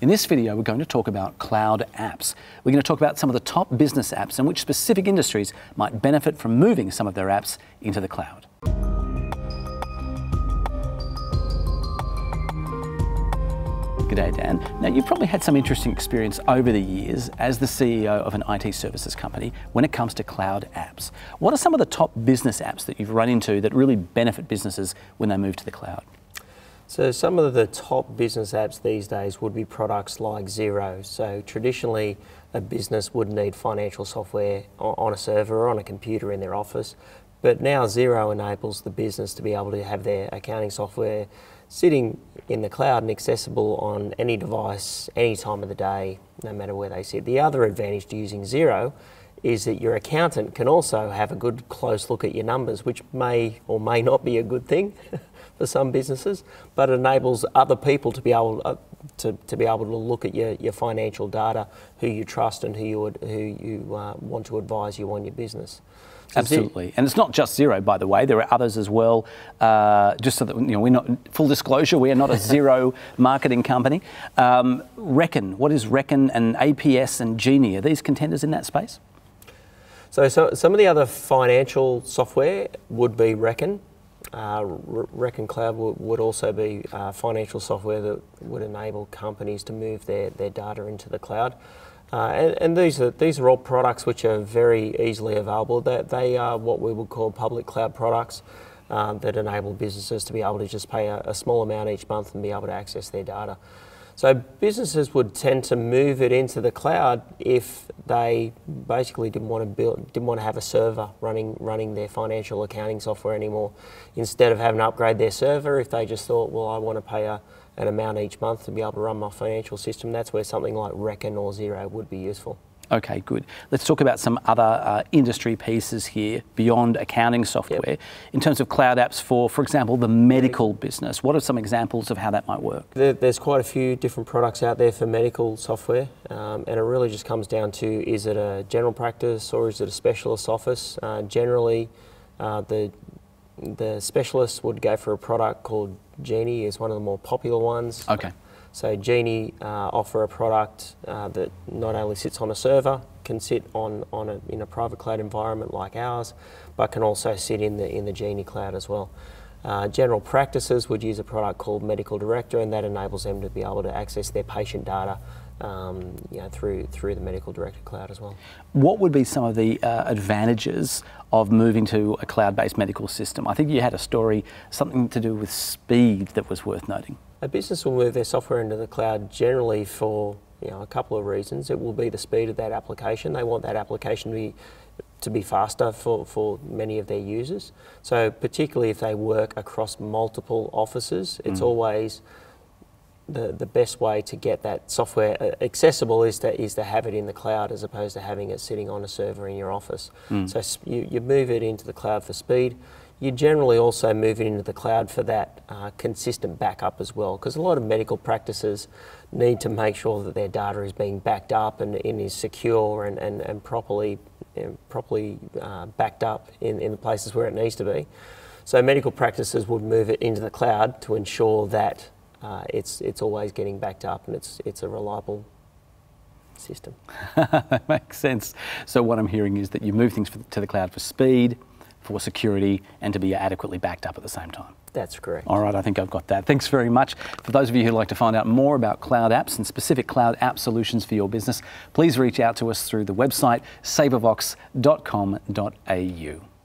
In this video, we're going to talk about cloud apps. We're going to talk about some of the top business apps and which specific industries might benefit from moving some of their apps into the cloud. G'day, Dan. Now, you've probably had some interesting experience over the years as the CEO of an IT services company when it comes to cloud apps. What are some of the top business apps that you've run into that really benefit businesses when they move to the cloud? So some of the top business apps these days would be products like Xero. So traditionally, a business would need financial software on a server or on a computer in their office. But now Xero enables the business to be able to have their accounting software sitting in the cloud and accessible on any device, any time of the day, no matter where they sit. The other advantage to using Xero is that your accountant can also have a good close look at your numbers, which may or may not be a good thing for some businesses, but enables other people to be able uh, to, to be able to look at your, your financial data, who you trust and who you would, who you uh, want to advise you on your business. Absolutely, and it's not just Xero, by the way. There are others as well. Uh, just so that you know, we're not full disclosure. We are not a Xero marketing company. Um, Reckon, what is Reckon and APS and Genie? Are these contenders in that space? So, so some of the other financial software would be Reckon. Uh, Reckon Cloud would, also be uh, financial software that would enable companies to move their, their data into the cloud. Uh, and, and, these are these are all products which are very easily available. They, they are what we would call public cloud products um, that enable businesses to be able to just pay a, a, small amount each month and be able to access their data. So businesses would tend to move it into the cloud if they basically didn't want to build, didn't want to have a server running running their financial accounting software anymore. Instead of having to upgrade their server, if they just thought, well, I want to pay a an amount each month to be able to run my financial system, that's where something like Reckon or Xero would be useful. Okay, good. Let's talk about some other uh, industry pieces here beyond accounting software. Yep. In terms of cloud apps for, for example, the medical business, what are some examples of how that might work? There, there's quite a few different products out there for medical software, um, and it really just comes down to is it a general practice or is it a specialist office? Uh, generally, uh, the the specialists would go for a product called Genie is one of the more popular ones. Okay. So Genie uh, offer a product uh, that not only sits on a server, can sit on, on a, in a private cloud environment like ours, but can also sit in the, in the Genie cloud as well. Uh, general practices would use a product called Medical Director, and that enables them to be able to access their patient data um, you know, through through the Medical Director cloud as well. What would be some of the uh, advantages of moving to a cloud-based medical system? I think you had a story, something to do with speed that was worth noting. A business will move their software into the cloud generally for you know a couple of reasons. It will be the speed of that application. They want that application to be to be faster for, for many of their users. So particularly if they work across multiple offices, it's mm. always the, the best way to get that software uh, accessible is to, is to have it in the cloud as opposed to having it sitting on a server in your office. Mm. So you, you move it into the cloud for speed. You generally also move it into the cloud for that uh, consistent backup as well, because a lot of medical practices need to make sure that their data is being backed up and, and is secure and, and, and properly, you know, properly uh, backed up in, in the places where it needs to be. So medical practices would move it into the cloud to ensure that uh, it's it's always getting backed up and it's it's a reliable system. that makes sense. So what I'm hearing is that you move things to the cloud for speed, for security, and to be adequately backed up at the same time. That's correct. All right, I think I've got that. Thanks very much. For those of you who'd like to find out more about cloud apps and specific cloud app solutions for your business, please reach out to us through the website sabervox.com.au.